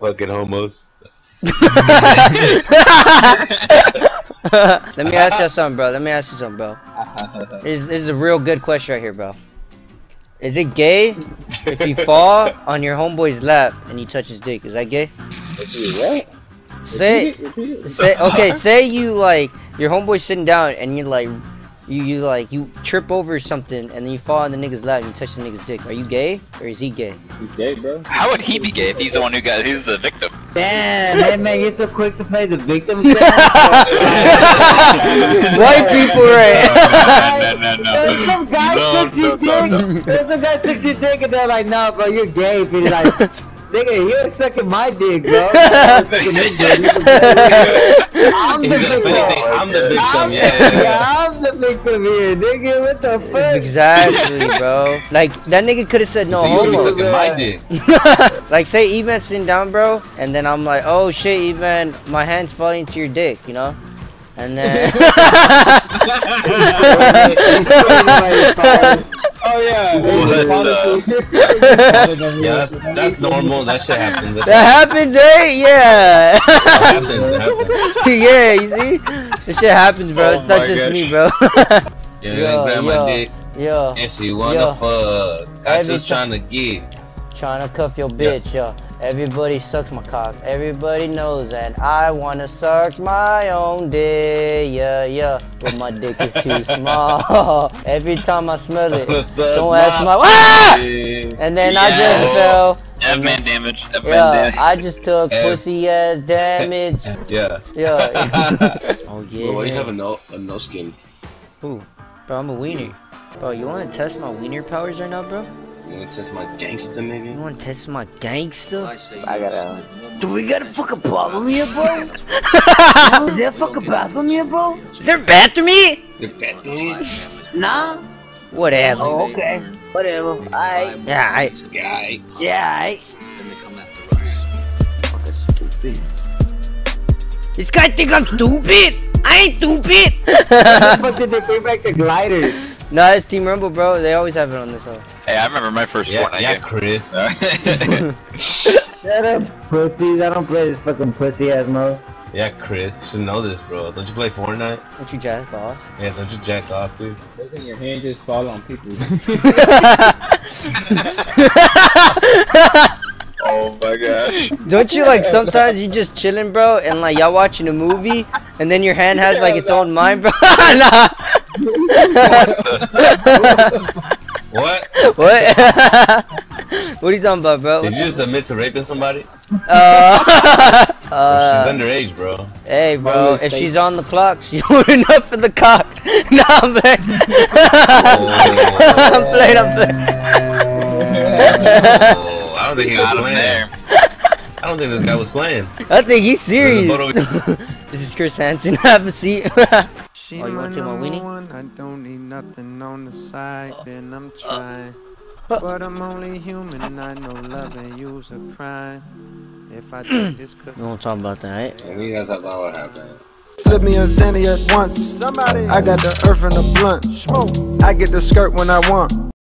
Fucking homos. Let me ask you something, bro. Let me ask you something, bro. This, this is a real good question right here, bro. Is it gay if you fall on your homeboy's lap and you touch his dick? Is that gay? What? Say, say, okay. Say you like your homeboy's sitting down and you like, you you like you trip over something and then you fall on the nigga's lap and you touch the nigga's dick. Are you gay or is he gay? He's gay, bro. How would he be gay if he's the one who got who's the victim? Damn, hey man, you're so quick to play the victim. White people, right? no, no, There's some guy No, sticks your no, no, dick. There's some guy sticks your dick and they're like, nah, bro, you're gay. But he's like, nigga, you're sucking my dick, bro. I'm sucking his. I'm the victim. I'm the victim. I'm, Yeah, victim here, nigga. What the fuck? Exactly, bro. Like that nigga could have said no You should homo. sucking my dick. like say Evan's sitting down, bro, and then I'm like, oh shit, Evan, my hand's falling to your dick, you know? And then Oh yeah. What the? Yeah, that's, that's normal. That shit happens. That shit that happens, right? Yeah. happens. That happens. yeah, you see? This shit happens, bro. Oh it's not just gosh. me, bro. Yeah, Yo, they grab yo. my dick yo, and she wanna Yo. fuck. I Every just ti- trying to get. trying to cuff your bitch, yo. Everybody sucks my cock. Everybody knows that I wanna suck my own dick, yeah, yeah. But my dick is too small. Every time I smell it, Wanna suck don't ask my. my Ah! And then I just Yes. fell. F man damage. F man Yeah, damage. I just took F. pussy ass damage. Yeah. Yeah. oh yeah. Bro, why you have a no a no skin? Ooh, bro, I'm a wiener. Bro, you wanna test my wiener powers right now, bro? You wanna test my gangster nigga? You wanna test my gangster? I gotta. Do we got a fucking problem here, bro? Is there a fucking bathroom here, bro? Is there a bathroom here? The bathroom? Nah? Whatever. Oh, okay. Whatever. Alright. Yeah, I. Guy. Yeah, alright. This guy think I'm stupid. I ain't stupid. What the fuck did they bring back the gliders? no, it's Team Rumble, bro. They always have it on this one. Hey, I remember my first Yeah, Fortnite yeah, game. Chris. Shut up, pussies. I don't play this fucking pussy ass mode. Yeah, Chris. You should know this, bro. Don't you play Fortnite? Don't you jack off? Yeah, don't you jack off, dude? Doesn't your hand just fall on people? oh my gosh. Don't you like sometimes you just chilling, bro, and like y'all watching a movie, and then your hand has like its own mind, bro? nah. What? What? what are you talking about, bro? Did you just admit to raping somebody? Uh, she's uh, underage, bro. hey, bro. If stay- she's on the clock, she's old enough for the cock. Nah, I'm playing. I'm playing. I'm playing. Oh, I don't think he was Got him playing. there. I don't think this guy was playing. I think he's serious. There's a photo- this is Chris Hansen. Have a seat. Oh, you wanna my number weenie? I don't need nothing on the side, and I'm trying. But I'm only human, and I know loving you's a crime. If I take this cook. we won't talk about that, right? I think that's how that would happen. Slip me a Zanny at once. Somebody. I got the earth and the blunt. Smoke. I get the skirt when I want.